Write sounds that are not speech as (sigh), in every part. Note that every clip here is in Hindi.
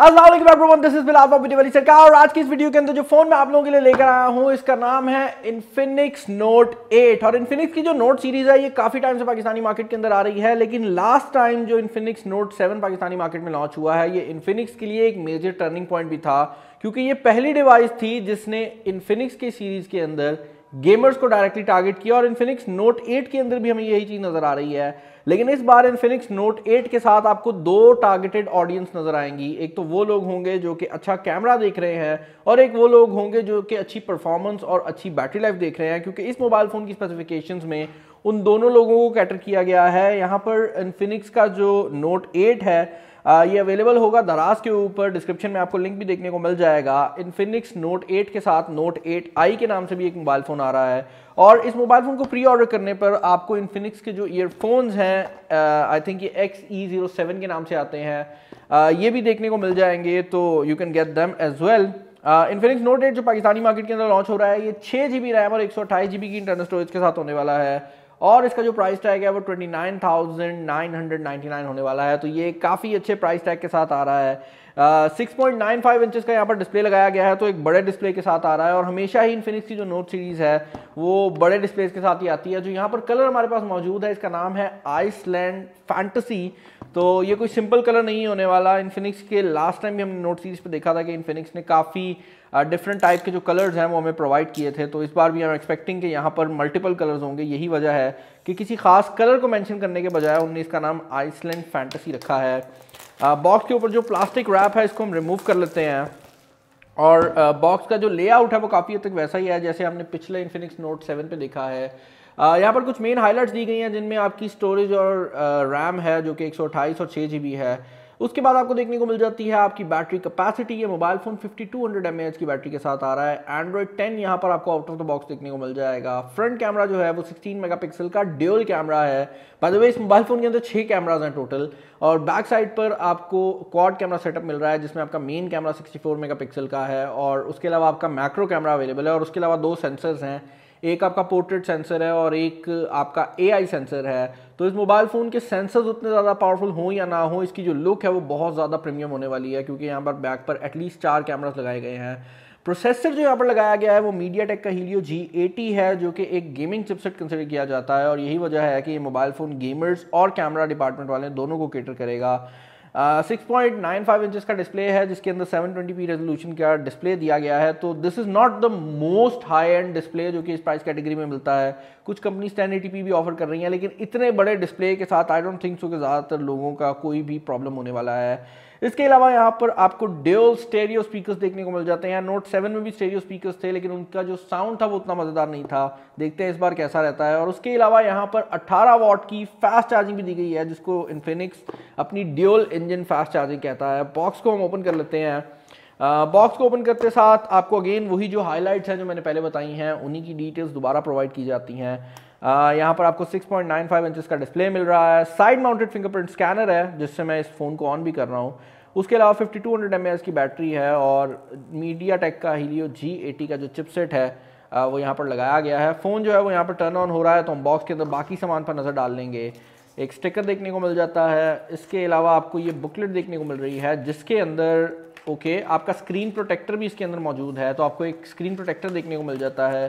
दिस इज़ बिलाल सरकार और आज की इस वीडियो के अंदर जो फ़ोन मैं आप लोगों के लिए लेकर आया हूँ, इसका नाम है इन्फिनिक्स नोट 8 और इन्फिनिक्स की जो नोट सीरीज़ है, ये काफ़ी टाइम से पाकिस्तानी मार्केट के अंदर आ रही है, लेकिन लास्ट टाइम जो इन्फिनिक्स नोट 7 पाकिस्तानी मार्केट में लॉन्च हुआ है, ये इन्फिनिक्स के लिए एक मेजर टर्निंग पॉइंट भी था, क्योंकि ये पहली डिवाइस थी जिसने इन्फिनिक्स के सीरीज़ के अंदर गेमर्स को डायरेक्टली टारगेट किया और इन्फिनिक्स नोट एट के अंदर भी हमें यही चीज़ नज़र आ रही है। लेकिन इस बार इन्फिनिक्स नोट एट के साथ आपको दो टारगेटेड ऑडियंस नज़र आएँगी। एक तो वो लोग होंगे जो कि अच्छा कैमरा देख रहे हैं और एक वो लोग होंगे जो कि अच्छी परफॉर्मेंस और अच्छी बैटरी लाइफ देख रहे हैं, क्योंकि इस मोबाइल फ़ोन की स्पेसिफिकेशन में उन दोनों लोगों को कैटर किया गया है। यहाँ पर इन्फिनिक्स का जो नोट एट है ये अवेलेबल होगा। दराज के ऊपर डिस्क्रिप्शन में आपको लिंक भी देखने को मिल जाएगा। इन्फिनिक्स नोट 8 के साथ नोट 8 आई के नाम से भी एक मोबाइल फ़ोन आ रहा है। और इस मोबाइल फ़ोन को प्री ऑर्डर करने पर आपको इन्फिनिक्स के जो ईयरफोन्स हैं आई थिंक ये एक्स ई ज़ीरो सेवन के नाम से आते हैं। uh, ये भी देखने को मिल जाएँगे तो you can get them as well Infinix note eight जो पाकिस्तानी मार्केट के अंदर लॉन्च हो रहा है ये छः जी बी रैम और एक सौ अट्ठाईस जी बी की इंटरनल स्टोरेज के साथ होने वाला है। और इसका जो प्राइस टैग है वो twenty nine thousand nine hundred ninety nine होने वाला है। तो ये काफ़ी अच्छे प्राइस टैग के साथ आ रहा है। Six point nine five inches का यहाँ पर डिस्प्ले लगाया गया है तो एक बड़े डिस्प्ले के साथ आ रहा है और हमेशा ही इन्फिनिक्स की जो नोट सीरीज़ है, वो बड़े डिस्प्ले के साथ ही आती है। जो यहाँ पर कलर हमारे पास मौजूद है, इसका नाम है आइसलैंड फैंटसी तो ये कोई सिंपल कलर नहीं होने वाला। इन्फिनिक्स के लास्ट टाइम भी हमने नोट सीरीज़ पे देखा था कि इन्फिनिक्स ने काफ़ी डिफरेंट टाइप के जो कलर्स हैं वो हमें प्रोवाइड किए थे। तो इस बार भी हम एक्सपेक्टिंग कि यहाँ पर मल्टीपल कलर्स होंगे। यही वजह है कि किसी खास कलर को मेंशन करने के बजाय उन्होंने इसका नाम आइसलैंड फैंटेसी रखा है। बॉक्स के ऊपर जो प्लास्टिक रैप है, इसको हम रिमूव कर लेते हैं। और बॉक्स का जो लेआउट है वो काफ़ी हद तक वैसा ही है जैसे हमने पिछले इन्फिनिक्स नोट सेवन पे देखा है। यहाँ पर कुछ मेन हाइलाइट्स दी गई हैं, जिनमें आपकी स्टोरेज और रैम है, जो कि एक सौ अठाईस और छः जी है। उसके बाद आपको देखने को मिल जाती है आपकी बैटरी कैपेसिटी ये मोबाइल फ़ोन 5200 mAh की बैटरी के साथ आ रहा है। एंड्रॉइड 10 यहाँ पर आपको आउट ऑफ़ द बॉक्स देखने को मिल जाएगा। फ्रंट कैमरा जो है, वो 16 मेगापिक्सल का ड्यूल कैमरा है। बाय द वे इस मोबाइल फ़ोन के अंदर छह कैमराज हैं टोटल और बैक साइड पर आपको क्वाड कैमरा सेटअप मिल रहा है, जिसमें आपका मेन कैमरा 64 मेगापिक्सल का है। और उसके अलावा आपका मैक्रो कैमरा अवेलेबल है। और उसके अलावा दो सेंसर्स हैं। एक आपका पोर्ट्रेट सेंसर है और एक आपका एआई सेंसर है। तो इस मोबाइल फ़ोन के सेंसर्स उतने ज़्यादा पावरफुल हो या ना हो, इसकी जो लुक है वो बहुत ज़्यादा प्रीमियम होने वाली है, क्योंकि यहाँ पर बैक पर एटलीस्ट चार कैमरास लगाए गए हैं। प्रोसेसर जो यहाँ पर लगाया गया है वो मीडिया टेक का हीलियो जी एटी है, जो कि एक गेमिंग चिपसेट कंसिडर किया जाता है और यही वजह है कि ये मोबाइल फ़ोन गेमर्स और कैमरा डिपार्टमेंट वाले दोनों को केटर करेगा। Six point nine five inches का डिस्प्ले है, जिसके अंदर सेवन ट्वेंटी पी रेजोल्यूशन का डिस्प्ले दिया गया है। तो this is not the most high end display जो कि इस प्राइस कैटेगरी में मिलता है। कुछ कंपनी टेन एटी भी ऑफ़र कर रही हैं, लेकिन इतने बड़े डिस्प्ले के साथ आई डोंट थिंक सो कि ज़्यादातर लोगों का कोई भी प्रॉब्लम होने वाला है। इसके अलावा यहाँ पर आपको डेल स्टेरियो स्पीकर्स देखने को मिल जाते हैं। नोट सेवन में भी स्टेरियो स्पीकर्स थे, लेकिन उनका जो साउंड था वो उतना मज़ेदार नहीं था। देखते हैं इस बार कैसा रहता है। और उसके अलावा यहाँ पर 18 वॉट की फास्ट चार्जिंग भी दी गई है, जिसको इन्फिनिक्स अपनी ड्यूल इंजन फास्ट चार्जिंग कहता है। बॉक्स को हम ओपन कर लेते हैं। बॉक्स को ओपन करते साथ आपको अगेन वही जो हाईलाइट्स हैं जो मैंने पहले बताई हैं, उन्हीं की डिटेल्स दोबारा प्रोवाइड की जाती हैं। यहाँ पर आपको 6.95 पॉइंट इंचेस का डिस्प्ले मिल रहा है। साइड माउंटेड फिंगरप्रिंट स्कैनर है जिससे मैं इस फ़ोन को ऑन भी कर रहा हूँ। उसके अलावा 5200 टू की बैटरी है और मीडिया टेक का हीलियो जी का जो चिपसेट है वो यहाँ पर लगाया गया है। फ़ोन जो है वो यहाँ पर टर्न ऑन हो रहा है तो हम बॉक्स के अंदर बाकी सामान पर नज़र डाल लेंगे। एक स्टिकर देखने को मिल जाता है। इसके अलावा आपको ये बुकलेट देखने को मिल रही है जिसके अंदर ओके okay, आपका स्क्रीन प्रोटेक्टर भी इसके अंदर मौजूद है तो आपको एक स्क्रीन प्रोटेक्टर देखने को मिल जाता है।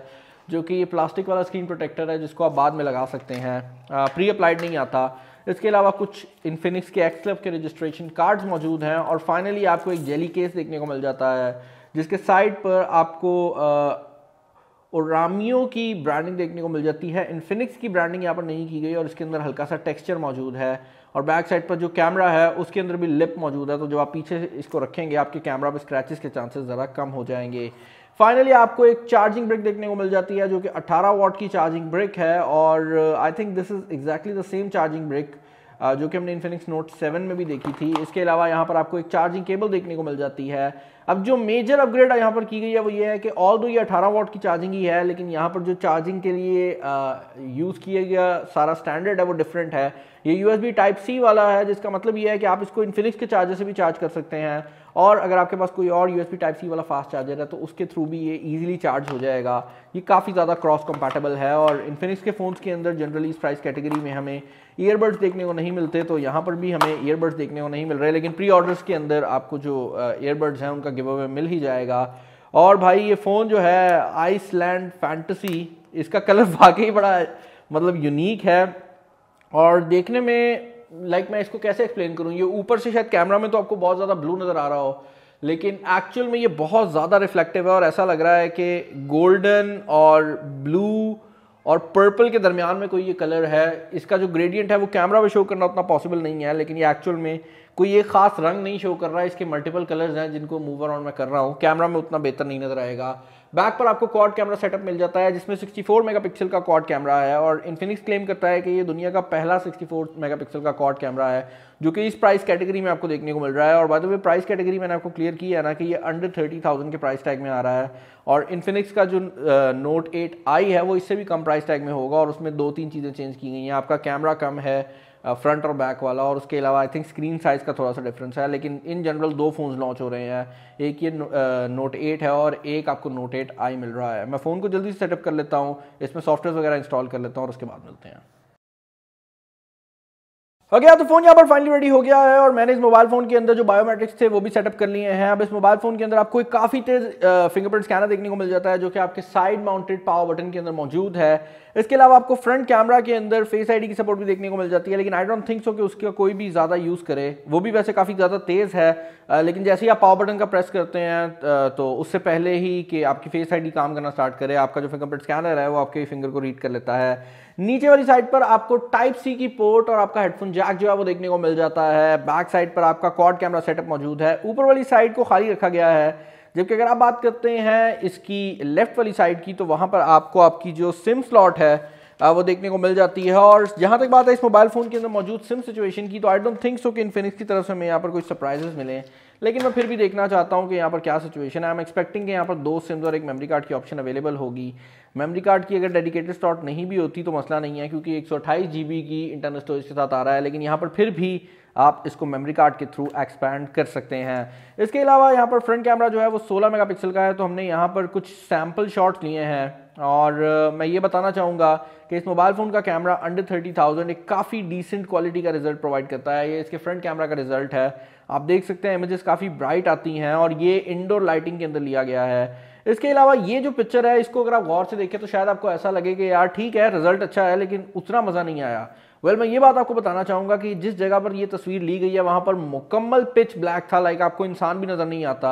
जो कि ये प्लास्टिक वाला स्क्रीन प्रोटेक्टर है, जिसको आप बाद में लगा सकते हैं। प्री अप्लाइड नहीं आता। इसके अलावा कुछ इन्फिनिक्स के एक्स के रजिस्ट्रेशन कार्ड्स मौजूद हैं और फाइनली आपको एक जेली केस देखने को मिल जाता है, जिसके साइड पर आपको ओरामियो की ब्रांडिंग देखने को मिल जाती है। इन्फिनिक्स की ब्रांडिंग यहाँ पर नहीं की गई और इसके अंदर हल्का सा टेक्सचर मौजूद है। और बैक साइड पर जो कैमरा है, उसके अंदर भी लिप मौजूद है तो जब आप पीछे इसको रखेंगे, आपके कैमरा पर स्क्रैचेस के चांसेस ज़रा कम हो जाएँगे। फाइनली आपको एक चार्जिंग ब्रिक देखने को मिल जाती है, जो कि 18 वॉट की चार्जिंग ब्रिक है, और I think this is exactly the same charging brick जो कि हमने इन्फिनिक्स नोट 7 में भी देखी थी। इसके अलावा यहाँ पर आपको एक चार्जिंग केबल देखने को मिल जाती है। अब जो मेजर अपग्रेड यहाँ पर की गई है, वो ये है कि ऑल दो ये अठारह वॉट की चार्जिंग ही है, लेकिन यहाँ पर जो चार्जिंग के लिए यूज़ किया गया सारा स्टैंडर्ड है, वो डिफरेंट है। ये यूएसबी टाइप सी वाला है, जिसका मतलब ये है कि आप इसको इन्फिनिक्स के चार्जर से भी चार्ज कर सकते हैं। और अगर आपके पास कोई और यूएसबी टाइप सी वाला फास्ट चार्जर है तो उसके थ्रू भी ये इजीली चार्ज हो जाएगा। ये काफ़ी ज़्यादा क्रॉस कंपैटिबल है और इन्फिनिक्स के फ़ोन्स के अंदर जनरली इस प्राइस कैटेगरी में हमें ईयरबड्स देखने को नहीं मिलते तो यहाँ पर भी हमें ईयरबड्स देखने को नहीं मिल रहे, लेकिन प्री ऑर्डर्स के अंदर आपको जो ईयरबड्स हैं, उनका गिव अवे मिल ही जाएगा। और भाई, ये फ़ोन जो है आइसलैंड फैंटसी इसका कलर (laughs) वाकई बड़ा मतलब यूनिक है। और देखने में लाइक मैं इसको कैसे एक्सप्लेन करूँ? ये ऊपर से शायद कैमरा में तो आपको बहुत ज़्यादा ब्लू नज़र आ रहा हो, लेकिन एक्चुअल में ये बहुत ज़्यादा रिफ्लेक्टिव है और ऐसा लग रहा है कि गोल्डन और ब्लू और पर्पल के दरमियान में कोई ये कलर है। इसका जो ग्रेडियंट है वो कैमरा में शो करना उतना पॉसिबल नहीं है, लेकिन ये एक्चुअल में कोई ये खास रंग नहीं शो कर रहा है, इसके मल्टीपल कलर्स हैं जिनको मूव अराउंड मैं कर रहा हूँ। कैमरा में उतना बेहतर नहीं नज़र आएगा। बैक पर आपको क्वाड कैमरा सेटअप मिल जाता है, जिसमें 64 मेगापिक्सल का क्वाड कैमरा है और इन्फिनिक्स क्लेम करता है कि ये दुनिया का पहला 64 मेगापिक्सल का क्वाड कैमरा है, जो कि इस प्राइस कैटेगरी में आपको देखने को मिल रहा है। और बाद में प्राइस कैटेगरी मैंने आपको क्लियर किया है ना कि ये अंडर थर्टी थाउज़ेंड के प्राइस टैग में आ रहा है। और इन्फिनिक्स का जो नोट एट आई है, वो इससे भी कम प्राइस टैग में होगा और उसमें दो तीन चीज़ें चेंज की गई हैं। आपका कैमरा कम है फ्रंट और बैक वाला, और उसके अलावा आई थिंक स्क्रीन साइज़ का थोड़ा सा डिफरेंस है, लेकिन इन जनरल दो फ़ोन लॉन्च हो रहे हैं। एक ये नोट एट है और एक आपको नोट एट आई मिल रहा है। मैं फ़ोन को जल्दी से सेटअप कर लेता हूँ, इसमें सॉफ्टवेयर वगैरह इंस्टॉल कर लेता हूँ और उसके बाद मिलते हैं। ओके तो फ़ोन यहाँ पर फाइनली रेडी हो गया है और मैंने इस मोबाइल फ़ोन के अंदर जो बायोमेट्रिक्स थे वो भी सेटअप कर लिए हैं। अब इस मोबाइल फ़ोन के अंदर आपको एक काफ़ी तेज फिंगरप्रिंट स्कैनर देखने को मिल जाता है जो कि आपके साइड माउंटेड पावर बटन के अंदर मौजूद है। इसके अलावा आपको फ्रंट कैमरा के अंदर फेस आईडी की सपोर्ट भी देखने को मिल जाती है, लेकिन आई डोंट थिंक सो कि उसका कोई भी ज़्यादा यूज़ करे। वो भी वैसे काफ़ी ज़्यादा तेज़ है लेकिन जैसे ही आप पावर बटन का प्रेस करते हैं तो उससे पहले ही कि आपकी फेस आईडी काम करना स्टार्ट करे, आपका जो फिंगरप्रिंट स्कैनर है वो आपके फिंगर को रीड कर लेता है। नीचे वाली साइड पर आपको टाइप सी की पोर्ट और आपका हेडफोन जैक जो है वो देखने को मिल जाता है। बैक साइड पर आपका क्वाड कैमरा सेटअप मौजूद है। ऊपर वाली साइड को खाली रखा गया है। जबकि अगर आप बात करते हैं इसकी लेफ़्ट वाली साइड की तो वहाँ पर आपको आपकी जो सिम स्लॉट है वो देखने को मिल जाती है। और जहाँ तक बात है इस मोबाइल फ़ोन के अंदर मौजूद सिम सिचुएशन की तो आई डोंट थिंक सो कि इन्फिनिक्स की तरफ़ से हमें यहाँ पर कोई सरप्राइजेस मिले। लेकिन मैं फिर भी देखना चाहता हूँ कि यहाँ पर क्या सिचुएशन है। आई एम एक्सपेक्टिंग यहाँ पर दो सिम्स और एक मेमरी कार्ड की ऑप्शन अवेलेबल होगी। मेमरी कार्ड की अगर डेडिकेटेड स्लॉट नहीं भी होती तो मसला नहीं है, क्योंकि एक की इंटरनल स्टोरेज के साथ आ रहा है, लेकिन यहाँ पर फिर भी आप इसको मेमोरी कार्ड के थ्रू एक्सपैंड कर सकते हैं। इसके अलावा यहाँ पर फ्रंट कैमरा जो है वो 16 मेगापिक्सल का है तो हमने यहाँ पर कुछ सैंपल शॉट्स लिए हैं। और मैं ये बताना चाहूँगा कि इस मोबाइल फ़ोन का कैमरा अंडर थर्टी थाउज़ेंड एक काफ़ी डिसेंट क्वालिटी का रिज़ल्ट प्रोवाइड करता है। ये इसके फ्रंट कैमरा का रिज़ल्ट है। आप देख सकते हैं इमेजेस काफ़ी ब्राइट आती हैं और ये इंडोर लाइटिंग के अंदर लिया गया है। इसके अलावा ये जो पिक्चर है, इसको अगर आप गौर से देखें तो शायद आपको ऐसा लगे कि यार ठीक है रिज़ल्ट अच्छा है, लेकिन उतना मज़ा नहीं आया। वेल well, मैं ये बात आपको बताना चाहूँगा कि जिस जगह पर ये तस्वीर ली गई है वहाँ पर मुकम्मल पिच ब्लैक था लाइक आपको इंसान भी नज़र नहीं आता।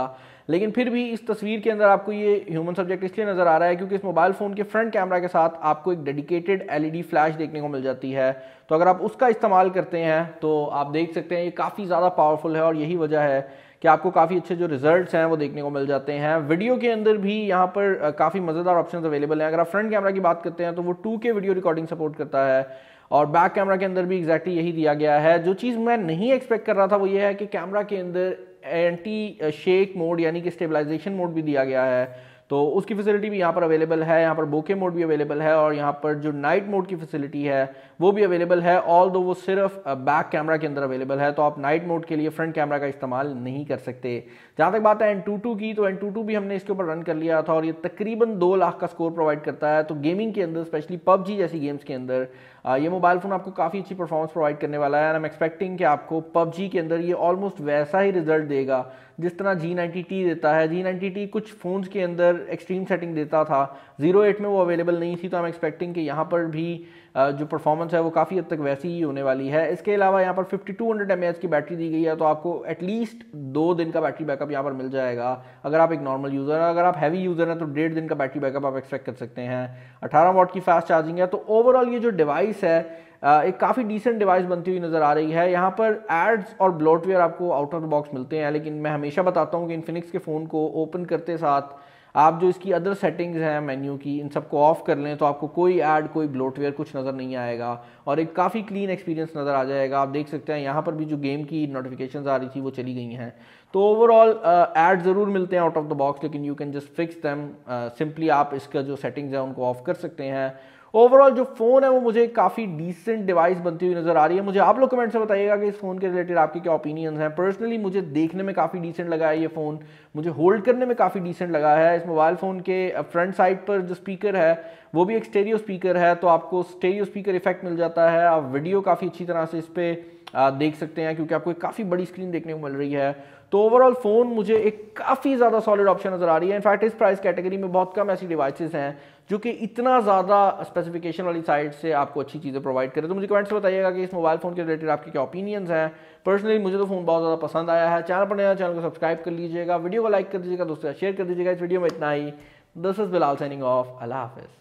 लेकिन फिर भी इस तस्वीर के अंदर आपको ये ह्यूमन सब्जेक्ट इसलिए नज़र आ रहा है क्योंकि इस मोबाइल फ़ोन के फ्रंट कैमरा के साथ आपको एक डेडिकेटेड एलईडी फ्लैश देखने को मिल जाती है। तो अगर आप उसका इस्तेमाल करते हैं तो आप देख सकते हैं ये काफ़ी ज़्यादा पावरफुल है और यही वजह है कि आपको काफ़ी अच्छे जो रिजल्ट्स हैं वो देखने को मिल जाते हैं। वीडियो के अंदर भी यहाँ पर काफ़ी मज़ेदार ऑप्शन अवेलेबल हैं। अगर आप फ्रंट कैमरा की बात करते हैं तो वो टू के वीडियो रिकॉर्डिंग सपोर्ट करता है। और बैक कैमरा के अंदर भी एग्जैक्टली यही दिया गया है। जो चीज़ मैं नहीं एक्सपेक्ट कर रहा था वो ये है कि कैमरा के अंदर एंटी शेक मोड यानी कि स्टेबलाइजेशन मोड भी दिया गया है। तो उसकी फैसिलिटी भी यहाँ पर अवेलेबल है, यहाँ पर बोके मोड भी अवेलेबल है और यहाँ पर जो नाइट मोड की फैसिलिटी है, वो भी अवेलेबल है ऑल दो वो सिर्फ़ बैक कैमरा के अंदर अवेलेबल है। तो आप नाइट मोड के लिए फ्रंट कैमरा का इस्तेमाल नहीं कर सकते। जहाँ तक बात है एन टू टू की तो एन टू टू भी हमने इसके ऊपर रन कर लिया था और ये तकरीबन दो लाख का स्कोर प्रोवाइड करता है। तो गेमिंग के अंदर स्पेशली पबजी जैसी गेम्स के अंदर ये मोबाइल फ़ोन आपको काफ़ी अच्छी परफॉर्मेंस प्रोवाइड करने वाला है एंड एम एक्सपेक्टिंग कि आपको पबजी के अंदर ये ऑलमोस्ट वैसा ही रिज़ल्ट देगा, जिस तरह जी नाइनटी टी देता है। जी नाइनटी टी कुछ फ़ोन्स के अंदर एक्सट्रीम सेटिंग देता था। ज़ीरो एट में वो अवेलेबल नहीं थी तो आई एम एक्सपेक्टिंग कि यहाँ पर भी जो परफॉर्मेंस है वो काफ़ी हद तक वैसी ही होने वाली है। इसके अलावा यहाँ पर 5200 टू हंड्रेड की बैटरी दी गई है तो आपको एटलीस्ट दो दिन का बैटरी बैकअप यहाँ पर मिल जाएगा, अगर आप एक नॉर्मल यूज़र हैं। अगर आप हैवी यूज़र हैं तो डेढ़ दिन का बैटरी बैकअप आप एक्सपेक्ट कर सकते हैं। अठारह वॉट की फास्ट चार्जिंग है तो ओवरऑल ये जो डिवाइस है एक काफ़ी डिसेंट डिवाइस बनती हुई नज़र आ रही है। यहाँ पर एड्स और ब्लोटवेयर आपको आउट ऑफ़ द बॉक्स मिलते हैं, लेकिन मैं हमेशा बताता हूँ कि इन्फिनिक्स के फ़ोन को ओपन करते साथ आप जो इसकी अदर सेटिंग्स हैं मेन्यू की, इन सबको ऑफ़ कर लें तो आपको कोई ऐड कोई ब्लोटवेयर कुछ नज़र नहीं आएगा और एक काफ़ी क्लीन एक्सपीरियंस नज़र आ जाएगा। आप देख सकते हैं यहाँ पर भी जो गेम की नोटिफिकेशन आ रही थी, वो चली गई हैं। तो ओवरऑल ऐड ज़रूर मिलते हैं आउट ऑफ़ द बॉक्स लेकिन you can just fix them simply आप इसका जो सेटिंग्स है, उनको ऑफ़ कर सकते हैं। ओवरऑल जो फ़ोन है, वो मुझे काफ़ी डिसेंट डिवाइस बनती हुई नज़र आ रही है। मुझे आप लोग कमेंट से बताइएगा कि इस फ़ोन के रिलेटेड आपके क्या ओपिनियंस हैं। पर्सनली मुझे देखने में काफ़ी डिसेंट लगा है ये फ़ोन मुझे होल्ड करने में काफ़ी डिसेंट लगा है। इस मोबाइल फ़ोन के फ्रंट साइड पर जो स्पीकर है, वो भी एक स्टेरियो स्पीकर है तो आपको स्टेरियो स्पीकर इफ़ेक्ट मिल जाता है। आप वीडियो काफ़ी अच्छी तरह से इस पर देख सकते हैं, क्योंकि आपको काफ़ी बड़ी स्क्रीन देखने को मिल रही है। तो ओवरऑल फ़ोन मुझे एक काफ़ी ज़्यादा सॉलिड ऑप्शन नज़र आ रही है। इनफैक्ट इस प्राइस कैटेगरी में बहुत कम ऐसी डिवाइसेस हैं जो कि इतना ज़्यादा स्पेसिफिकेशन वाली साइड से आपको अच्छी चीज़ें प्रोवाइड करें। तो मुझे कमेंट्स बताइएगा कि इस मोबाइल फ़ोन के रिलेटेड आपके क्या ओपिनियंस हैं। पर्सनली मुझे तो फ़ोन बहुत ज़्यादा पसंद आया है। चैनल पर नया चैनल को सब्सक्राइब कर लीजिएगा। वीडियो को लाइक कर दीजिएगा, दोस्तों शेयर कर दीजिएगा। इस वीडियो में इतना ही। This is Bilal signing off अल्लाह हाफिज़।